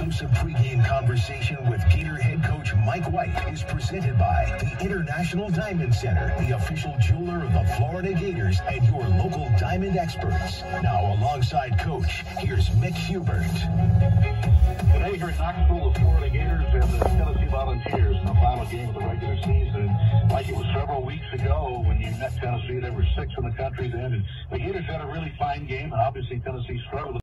exclusive pregame conversation with Gator head coach Mike White is presented by the International Diamond Center, the official jeweler of the Florida Gators and your local diamond experts. Now, alongside coach, here's Mick Hubert. Today here in Knoxville, the Florida Gators and the Tennessee Volunteers in the final game of the regular season. Like it was several weeks ago when you met Tennessee, they were six in the country then, and the Gators had a really fine game. and Obviously, Tennessee struggled.